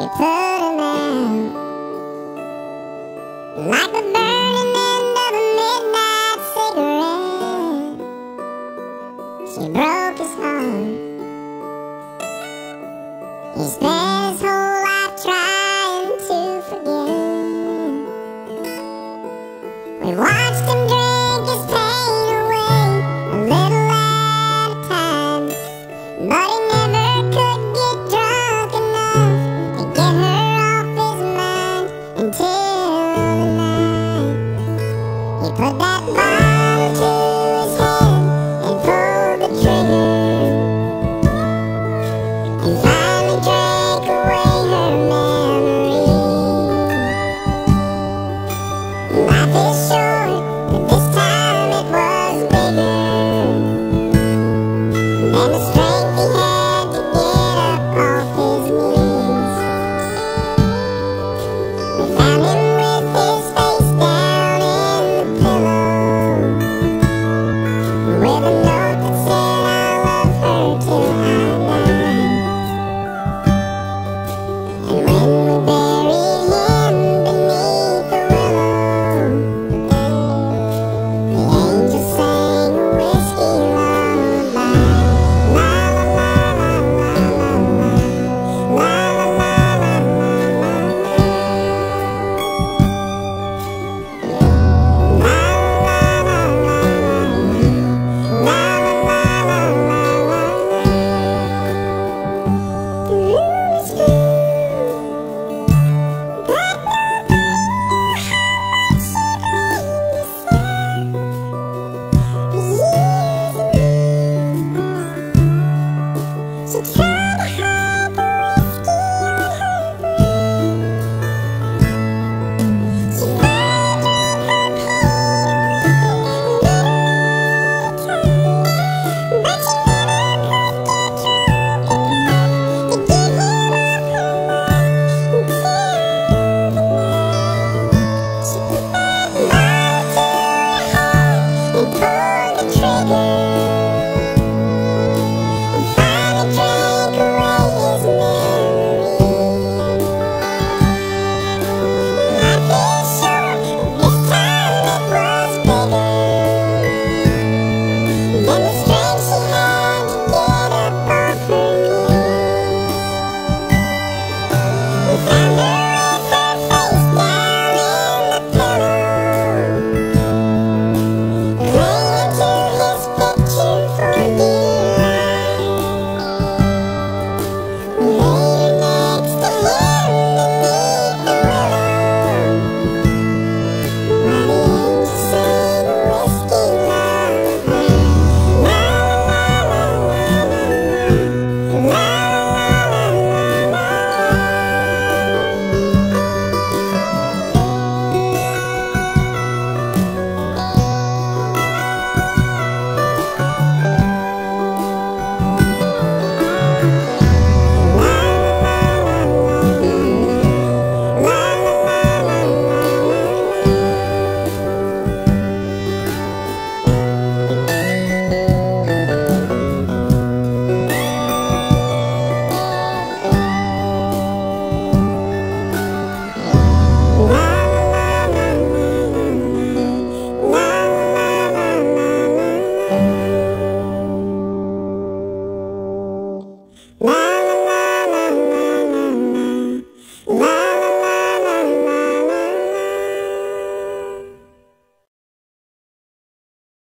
you put him out Like the burning end of a midnight cigarette. She broke his heart. He spent his whole life trying to forget. We watched him